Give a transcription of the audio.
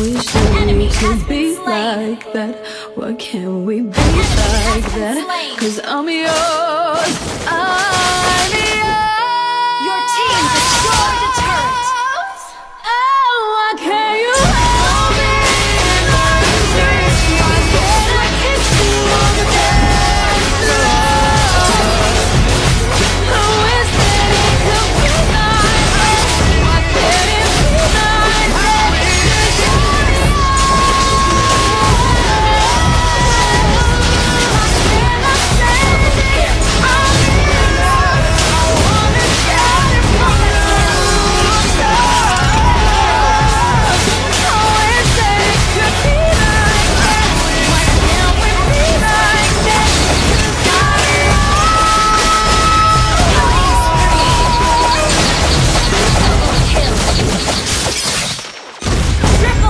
wish that we could be slain. like that. Why can't we be like that? Cause I'm yours.